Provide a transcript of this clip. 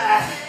Ah.